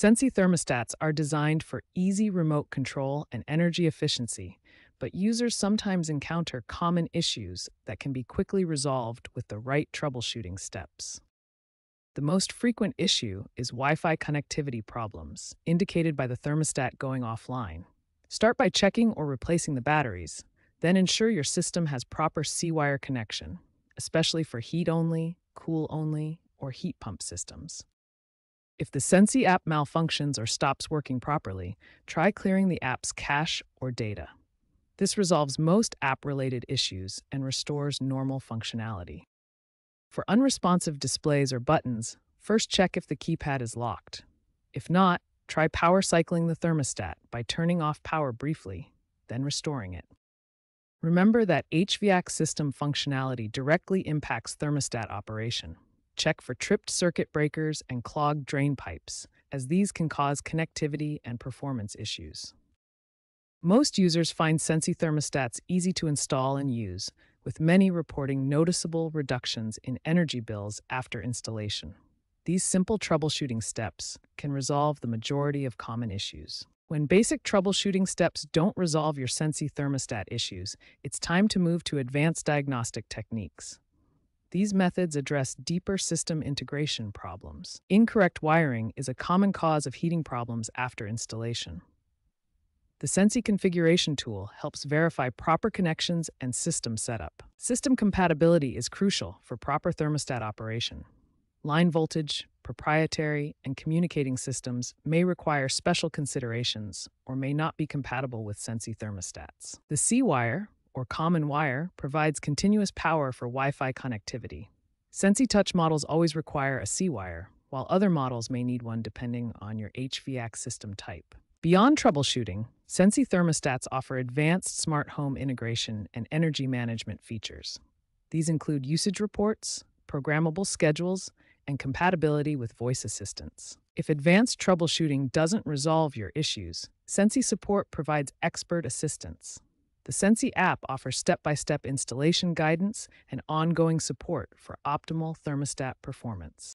Sensi thermostats are designed for easy remote control and energy efficiency, but users sometimes encounter common issues that can be quickly resolved with the right troubleshooting steps. The most frequent issue is Wi Fi connectivity problems, indicated by the thermostat going offline. Start by checking or replacing the batteries, then ensure your system has proper C wire connection, especially for heat only, cool only, or heat pump systems. If the Sensi app malfunctions or stops working properly, try clearing the app's cache or data. This resolves most app related issues and restores normal functionality. For unresponsive displays or buttons, first check if the keypad is locked. If not, try power cycling the thermostat by turning off power briefly, then restoring it. Remember that HVAC system functionality directly impacts thermostat operation. Check for tripped circuit breakers and clogged drain pipes, as these can cause connectivity and performance issues. Most users find Sensi thermostats easy to install and use, with many reporting noticeable reductions in energy bills after installation. These simple troubleshooting steps can resolve the majority of common issues. When basic troubleshooting steps don't resolve your Sensi thermostat issues, it's time to move to advanced diagnostic techniques. These methods address deeper system integration problems. Incorrect wiring is a common cause of heating problems after installation. The Sensi configuration tool helps verify proper connections and system setup. System compatibility is crucial for proper thermostat operation. Line voltage, proprietary, and communicating systems may require special considerations or may not be compatible with Sensi thermostats. The C wire, or common wire provides continuous power for Wi Fi connectivity. Sensi Touch models always require a C wire, while other models may need one depending on your HVAC system type. Beyond troubleshooting, Sensi thermostats offer advanced smart home integration and energy management features. These include usage reports, programmable schedules, and compatibility with voice assistants. If advanced troubleshooting doesn't resolve your issues, Sensi support provides expert assistance. The Sensi app offers step by step installation guidance and ongoing support for optimal thermostat performance.